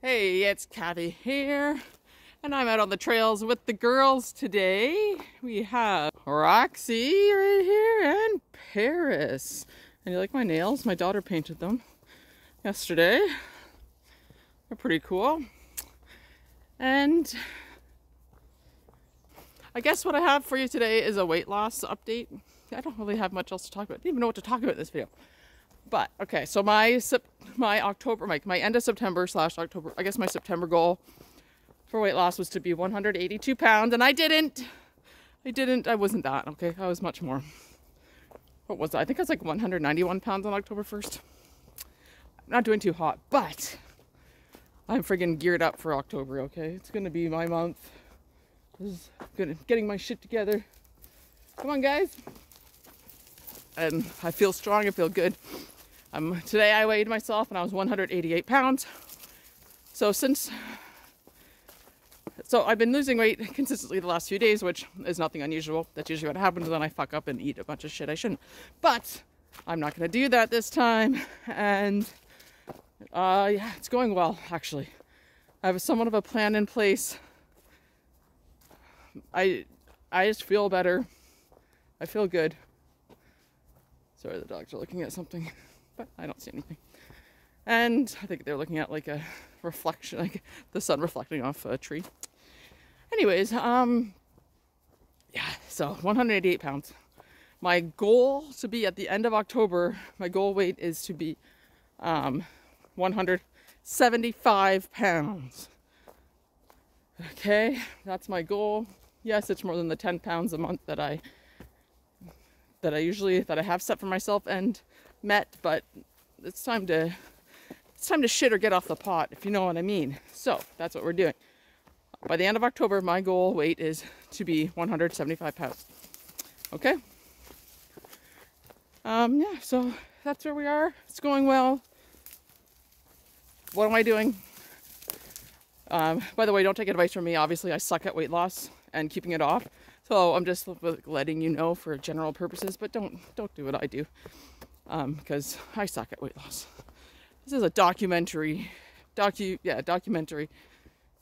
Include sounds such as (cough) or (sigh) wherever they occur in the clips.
Hey, it's Kathy here, and I'm out on the trails with the girls today. We have Roxy right here and Paris. And you like my nails? My daughter painted them yesterday. They're pretty cool. And I guess what I have for you today is a weight loss update. I don't really have much else to talk about. I didn't even know what to talk about this video. But okay, so my my October, my, my end of September slash October, I guess my September goal for weight loss was to be 182 pounds, and I didn't. I didn't. I wasn't that. Okay, I was much more. What was that? I think I was like 191 pounds on October 1st. I'm not doing too hot, but I'm friggin' geared up for October. Okay, it's gonna be my month. This is good. Getting my shit together. Come on, guys. And I feel strong. I feel good. Um, today I weighed myself and I was 188 pounds. So since, so I've been losing weight consistently the last few days, which is nothing unusual. That's usually what happens when I fuck up and eat a bunch of shit I shouldn't. But I'm not going to do that this time. And uh, yeah, it's going well actually. I have somewhat of a plan in place. I I just feel better. I feel good. Sorry, the dogs are looking at something but I don't see anything. And I think they're looking at like a reflection, like the sun reflecting off a tree. Anyways, um, yeah, so 188 pounds. My goal to be at the end of October, my goal weight is to be um, 175 pounds. Okay, that's my goal. Yes, it's more than the 10 pounds a month that I that I usually that I have set for myself and met, but it's time to it's time to shit or get off the pot, if you know what I mean. So that's what we're doing. By the end of October, my goal weight is to be 175 pounds. Okay. Um, yeah, so that's where we are. It's going well. What am I doing? Um, by the way, don't take advice from me. Obviously, I suck at weight loss and keeping it off. So I'm just letting you know for general purposes, but don't don't do what I do because um, I suck at weight loss. This is a documentary, docu yeah documentary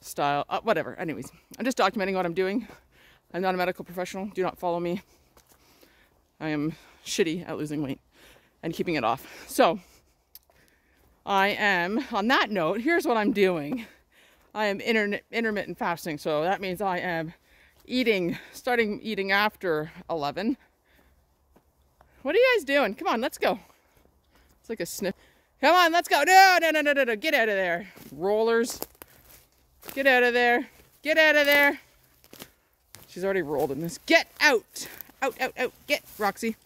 style, uh, whatever. Anyways, I'm just documenting what I'm doing. I'm not a medical professional. Do not follow me. I am shitty at losing weight and keeping it off. So I am. On that note, here's what I'm doing. I am inter- intermittent fasting, so that means I am eating, starting eating after 11 what are you guys doing? Come on, let's go. It's like a sniff. Come on, let's go. No, no, no, no, no, no. Get out of there. Rollers. Get out of there. Get out of there. She's already rolled in this. Get out. Out, out, out. Get, Roxy.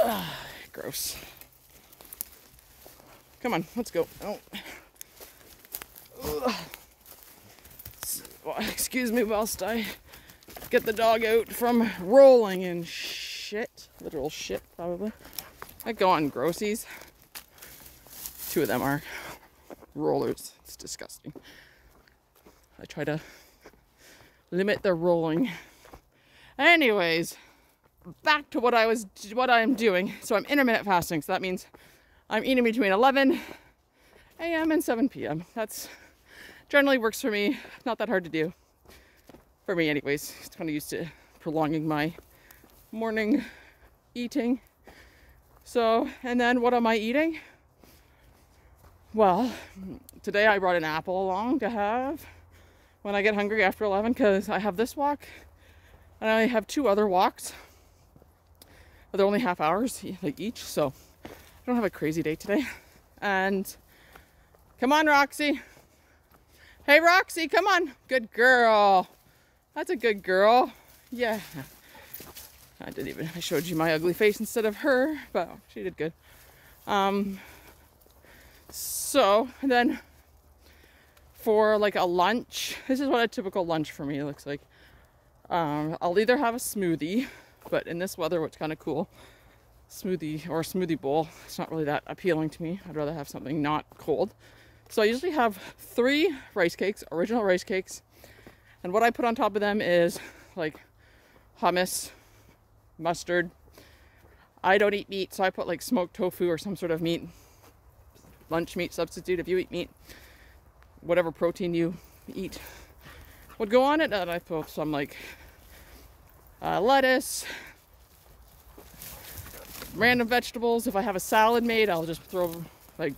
Ugh, (sighs) gross. Come on, let's go. Oh. Excuse me whilst I get the dog out from rolling in shit. Literal shit, probably. I go on grossies. Two of them are rollers. It's disgusting. I try to limit the rolling. Anyways, back to what I was what I'm doing. So I'm intermittent fasting. So that means I'm eating between 11 a.m. and 7 p.m. That's generally works for me. Not that hard to do. For me, anyways. It's kind of used to prolonging my morning eating. So, and then what am I eating? Well, today I brought an apple along to have when I get hungry after 11 because I have this walk and I have two other walks. They're only half hours like each, so I don't have a crazy day today. And come on, Roxy. Hey, Roxy, come on. Good girl. That's a good girl. Yeah. I didn't even, I showed you my ugly face instead of her, but she did good. Um, so then for like a lunch, this is what a typical lunch for me looks like. Um, I'll either have a smoothie, but in this weather, what's kind of cool, smoothie or smoothie bowl, it's not really that appealing to me. I'd rather have something not cold. So I usually have three rice cakes, original rice cakes, and what I put on top of them is like hummus, mustard, I don't eat meat, so I put like smoked tofu or some sort of meat, lunch meat substitute. If you eat meat, whatever protein you eat would go on it. And I put some like uh, lettuce, random vegetables. If I have a salad made, I'll just throw like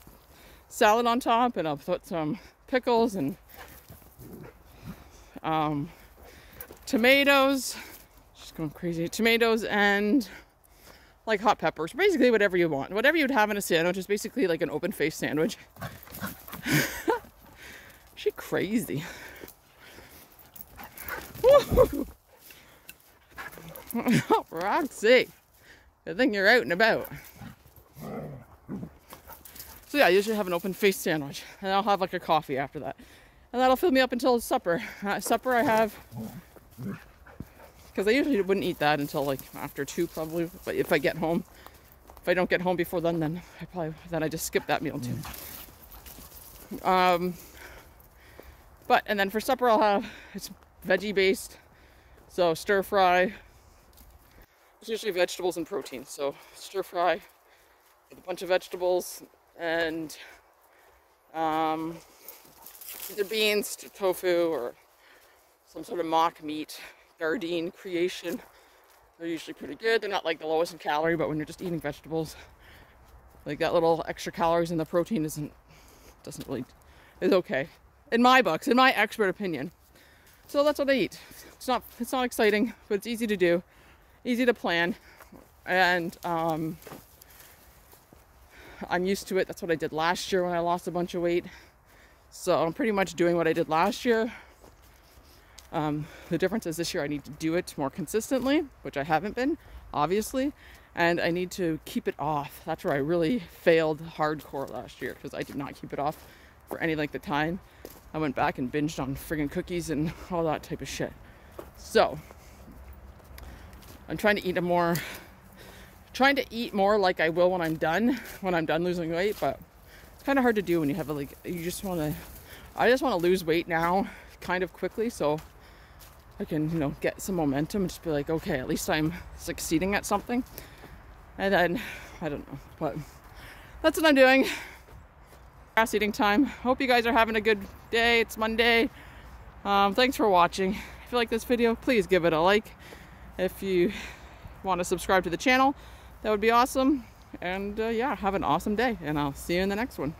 salad on top and I'll put some pickles and um, tomatoes. Just going crazy. Tomatoes and like hot peppers. Basically, whatever you want. Whatever you'd have in a sandwich is basically like an open faced sandwich. (laughs) she crazy. (laughs) Roxy, I think you're out and about. So yeah, I usually have an open face sandwich, and I'll have like a coffee after that, and that'll fill me up until supper. Uh, supper I have because I usually wouldn't eat that until like after two probably. But if I get home, if I don't get home before then, then I probably then I just skip that meal too. Um, but and then for supper I'll have it's veggie based, so stir fry. It's usually vegetables and protein, so stir fry with a bunch of vegetables and um, either beans, tofu, or some sort of mock meat, Gardein creation. They're usually pretty good. They're not like the lowest in calorie, but when you're just eating vegetables, like that little extra calories in the protein isn't doesn't really is okay in my books, in my expert opinion. So that's what I eat. It's not it's not exciting, but it's easy to do, easy to plan, and um, I'm used to it. That's what I did last year when I lost a bunch of weight. So I'm pretty much doing what I did last year. Um, the difference is this year I need to do it more consistently, which I haven't been, obviously, and I need to keep it off. That's where I really failed hardcore last year because I did not keep it off for any length of time. I went back and binged on friggin' cookies and (laughs) all that type of shit. So I'm trying to eat a more trying to eat more like I will when I'm done, when I'm done losing weight, but it's kind of hard to do when you have a, like, you just want to, I just want to lose weight now kind of quickly so I can, you know, get some momentum and just be like, okay, at least I'm succeeding at something. And then, I don't know, but that's what I'm doing. Grass eating time. Hope you guys are having a good day. It's Monday. Um, thanks for watching. If you like this video, please give it a like. If you want to subscribe to the channel, that would be awesome. And uh, yeah, have an awesome day, and I'll see you in the next one.